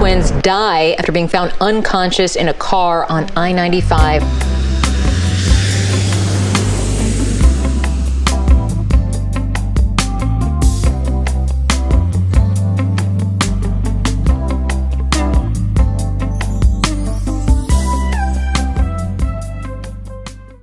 twins die after being found unconscious in a car on I 95.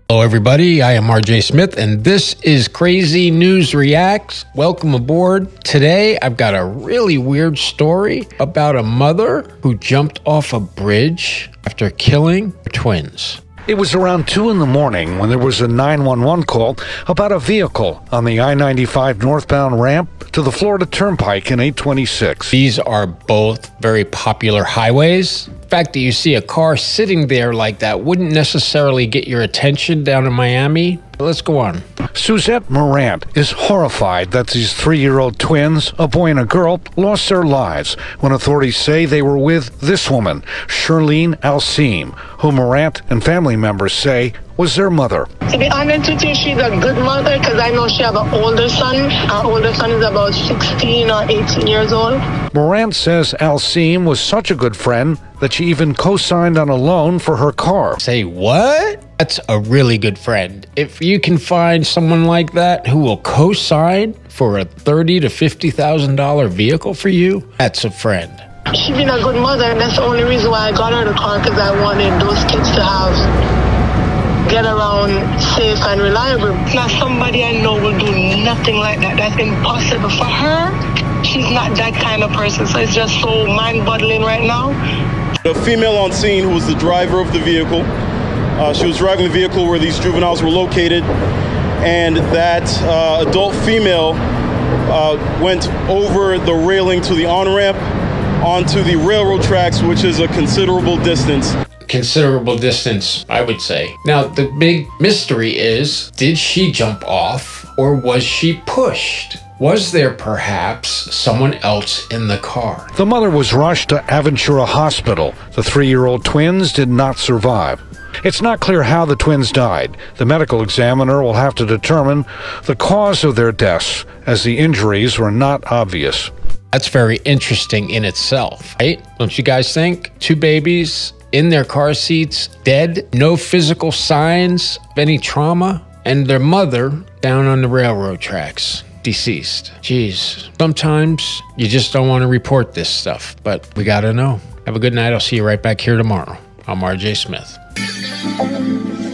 Hello, everybody. I am RJ Smith, and this is Crazy News Reacts. Welcome aboard. Today, I've got a really weird story about a mother who jumped off a bridge after killing her twins. It was around 2 in the morning when there was a 911 call about a vehicle on the I 95 northbound ramp to the Florida Turnpike in 826. These are both very popular highways. The fact that you see a car sitting there like that wouldn't necessarily get your attention down in Miami. Let's go on. Suzette Morant is horrified that these three year old twins, a boy and a girl, lost their lives when authorities say they were with this woman, Shirlene Alseem, who Morant and family members say was their mother. To be honest with you, she's a good mother because I know she has an older son. Our older son is about 16 or 18 years old. Morant says Alseem was such a good friend that she even co-signed on a loan for her car. Say what? That's a really good friend. If you can find someone like that who will co-sign for a thirty to fifty thousand dollar vehicle for you, that's a friend. She's been a good mother, and that's the only reason why I got her the car because I wanted those kids to have get around safe and reliable. Now somebody I know will do nothing like that. That's impossible for her. She's not that kind of person, so it's just so mind-boggling right now. The female on scene, who was the driver of the vehicle, uh, she was driving the vehicle where these juveniles were located, and that uh, adult female uh, went over the railing to the on ramp onto the railroad tracks, which is a considerable distance considerable distance, I would say. Now, the big mystery is did she jump off or was she pushed? Was there perhaps someone else in the car? The mother was rushed to Aventura Hospital. The three year old twins did not survive. It's not clear how the twins died. The medical examiner will have to determine the cause of their deaths, as the injuries were not obvious. That's very interesting in itself, right? Don't you guys think? Two babies, in their car seats, dead, no physical signs of any trauma, and their mother down on the railroad tracks, deceased. Jeez, sometimes you just don't want to report this stuff, but we gotta know. Have a good night. I'll see you right back here tomorrow. I'm RJ Smith.